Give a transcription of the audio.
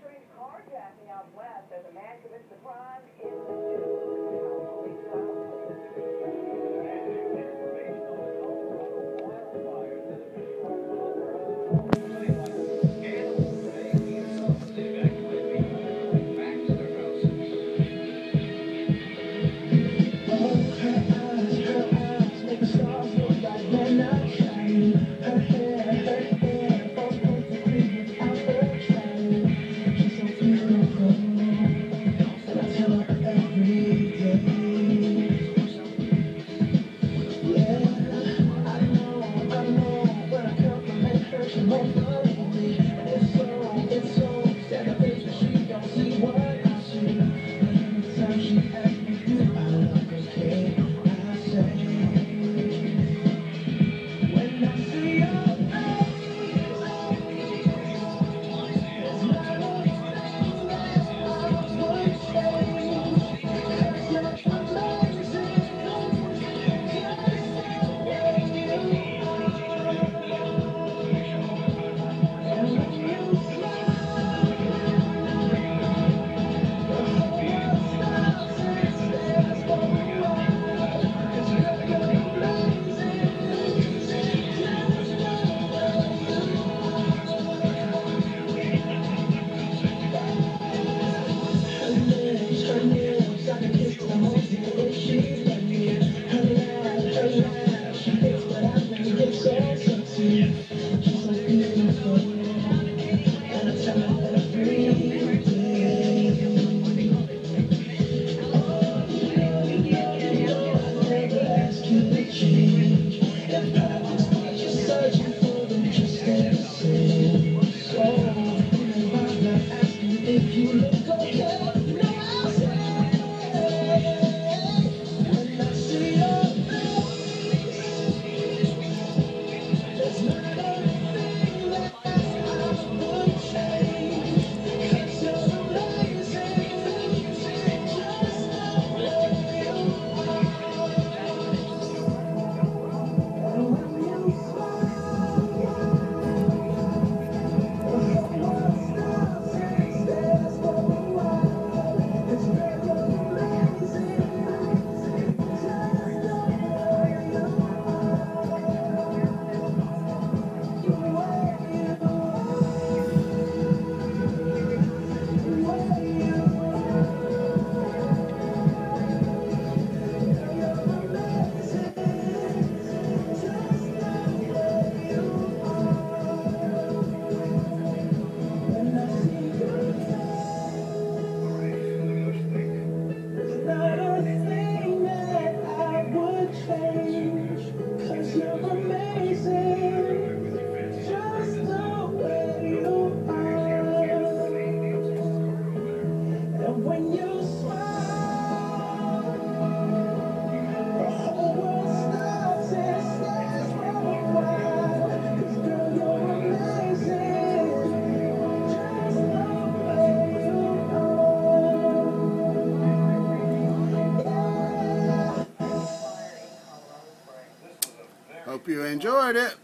strange carjacking out west as a man commits the crime in the... Thank you. you enjoyed it.